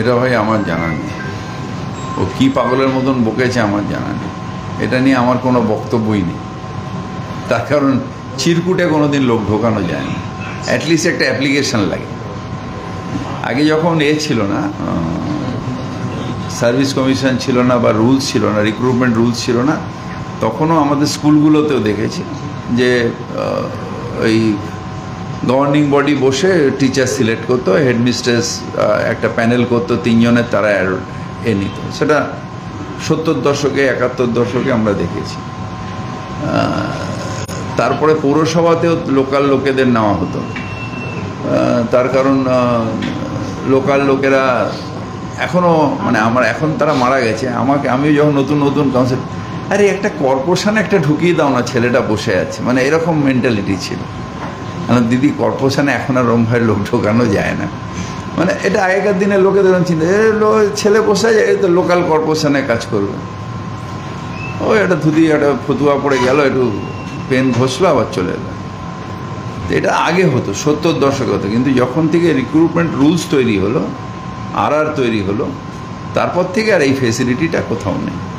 এটা ভাই আমার জানা নেই। ও কি পাগলের মতন বকেছে আমার জানা নেই। এটা নিয়ে আমার কোনো বক্তব্যই নেই। তার কারণ চিরকুটে কোনো দিন লোক ঢোকানো যায় না। অ্যাটলিস্ট একটা অ্যাপ্লিকেশন লাগে। আগে যখন এ ছিল না সার্ভিস কমিশন ছিল না বা রুলস ছিল না রিক্রুটমেন্ট রুলস ছিল না, তখনও আমাদের স্কুলগুলোতেও দেখেছি যে ওই গভর্নিং বডি বসে টিচার সিলেক্ট করতো হেডমিস্ট্রেস একটা প্যানেল করতো, তিনজনের তারা এ নিত। সেটা সত্তর দশকে, একাত্তর দশকে আমরা দেখেছি। তারপরে পৌরসভাতেও লোকাল লোকেদের নেওয়া হতো। তার কারণ লোকাল লোকেরা এখনও মানে আমার, এখন তারা মারা গেছে। আমাকে, আমি যখন নতুন নতুন কাউন্সিল আরে একটা কর্পোরেশনে একটা ঢুকিয়ে দাও না, ছেলেটা বসে আছে। মানে এরকম মেন্টালিটি ছিল। দিদি, কর্পোরেশনে এখন আর রম ভাইয়ের লোক ঢোকানো যায় না। মানে এটা আগেকার দিনের লোকেদের চিন্তা। ছেলে বসে যায় তো লোকাল কর্পোরেশনে কাজ করবে। ওই একটা ধুতি, একটা ফতুয়া পড়ে গেল, একটু পেন ঘষলো, আবার চলে এলো। তো এটা আগে হতো, সত্তর দশকে হতো। কিন্তু যখন থেকে রিক্রুটমেন্ট রুলস তৈরি হলো আর আর তৈরি হলো, তারপর থেকে আর এই ফেসিলিটিটা কোথাও নেই।